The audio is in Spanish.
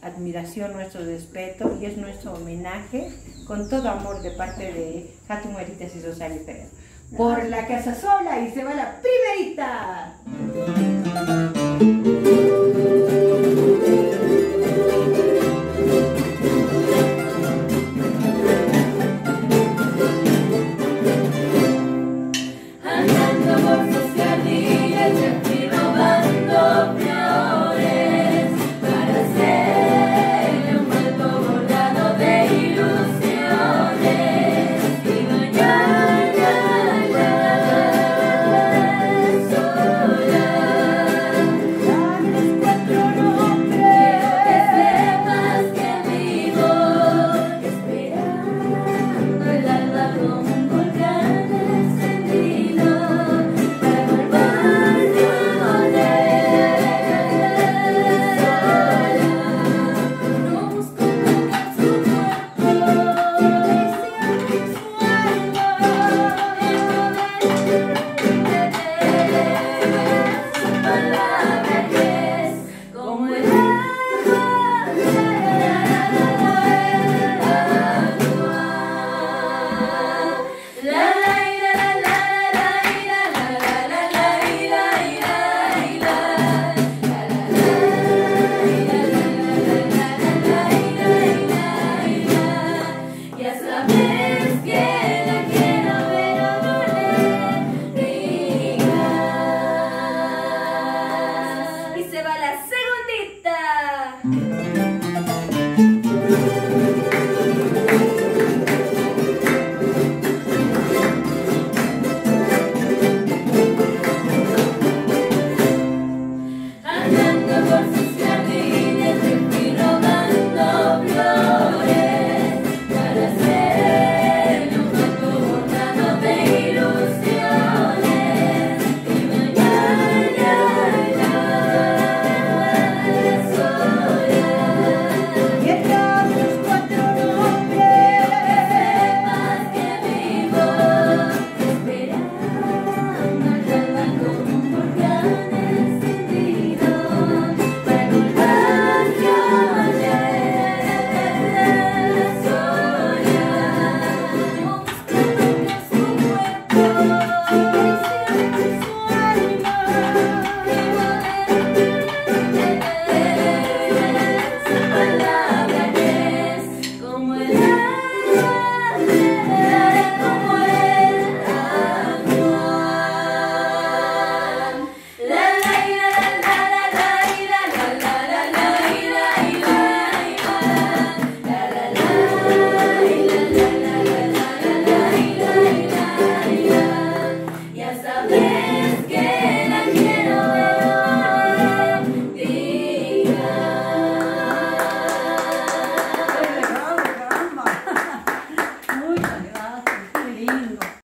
admiración, nuestro respeto y es nuestro homenaje con todo amor de parte de Hatun Maritas y Rosario Ferrer. Por la casa sola y se va la primerita.